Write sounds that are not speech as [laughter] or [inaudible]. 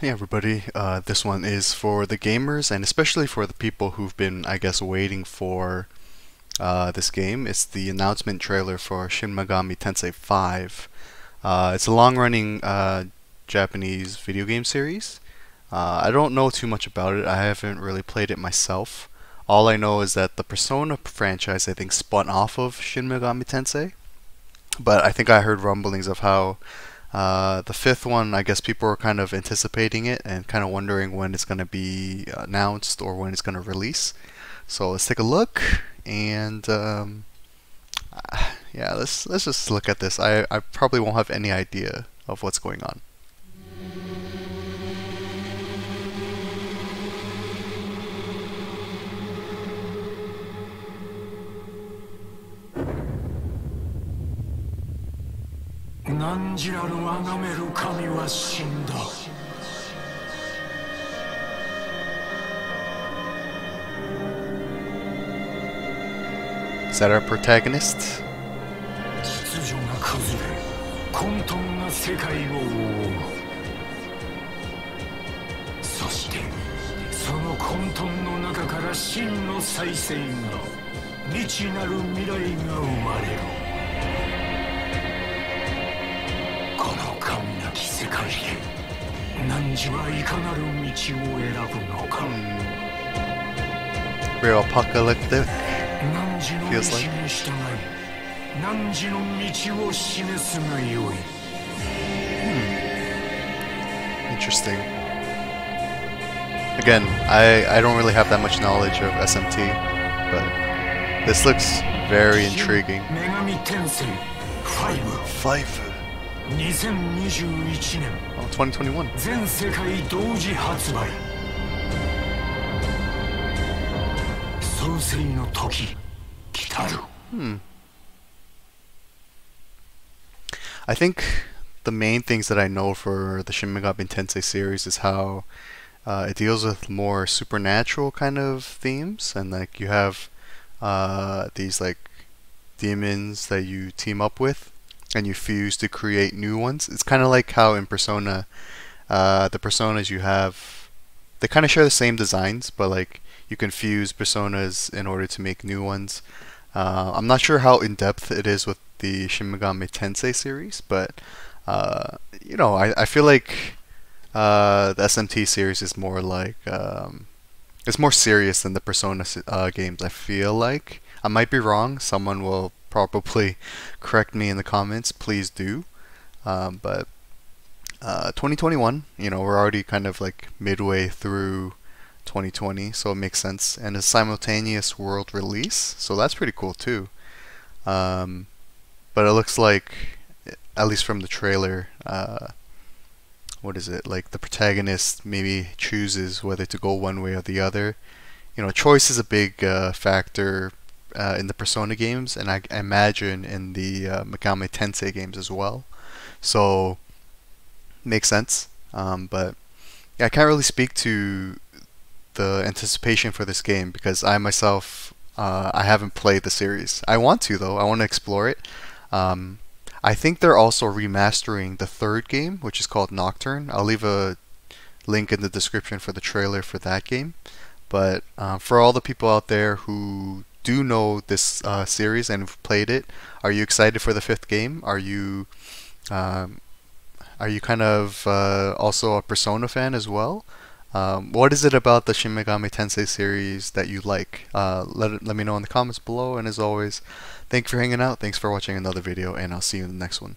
Hey everybody, uh, this one is for the gamers and especially for the people who've been, I guess, waiting for uh, this game. It's the announcement trailer for Shin Megami Tensei 5. Uh, it's a long-running uh, Japanese video game series. Uh, I don't know too much about it. I haven't really played it myself. All I know is that the Persona franchise, I think, spun off of Shin Megami Tensei. But I think I heard rumblings of how uh, the fifth one, I guess people are kind of anticipating it and kind of wondering when it's going to be announced or when it's going to release. So let's take a look and um, [sighs] yeah, let's let's just look at this. I I probably won't have any idea of what's going on. Is that our protagonist? 秩序が崩れ混沌が世界を覆う。そしてその混沌の中から真の再生が未知なる未来が生まれる世界へ汝はいかなる道を選ぶのか、 Real apocalyptic. 汝の道 Feels に like- 従い汝の道を示すがよい Interesting. Again, I, I don't really have that much knowledge of SMT, but this looks very intriguing. 女神転生 Five. 52021年 Oh, 2021. 全世界同時発売創世の時来たる I think the main things that I know for the Shin Megami Tensei series is how uh, it deals with more supernatural kind of themes, and like you have uh, these like demons that you team up with, and you fuse to create new ones. It's kind of like how in Persona, uh, the personas you have, they kind of share the same designs, but like you can fuse personas in order to make new ones. Uh, I'm not sure how in depth it is with the Shin Megami Tensei series, but uh, you know, I, I feel like uh, the SMT series is more like um, it's more serious than the Persona uh, games. I feel like I might be wrong. Someone will probably correct me in the comments. Please do. Um, but uh, 2021, you know, we're already kind of like midway through 2020, so it makes sense. And a simultaneous world release, so that's pretty cool too. Um, but it looks like, at least from the trailer, uh, what is it? Like the protagonist maybe chooses whether to go one way or the other. You know, choice is a big uh, factor uh, in the Persona games, and I, imagine in the uh, Tensei games as well. So makes sense. Um, but yeah, I can't really speak to the anticipation for this game because I myself uh, I haven't played the series. I want to though. I want to explore it. Um, I think they're also remastering the third game, which is called Nocturne. I'll leave a link in the description for the trailer for that game. But uh, for all the people out there who do know this uh, series and have played it, are you excited for the fifth game? Are you um, are you kind of uh, also a Persona fan as well? Um, what is it about the Shin Megami Tensei series that you like? Uh, let let me know in the comments below. And as always, thank you for hanging out. Thanks for watching another video, and I'll see you in the next one.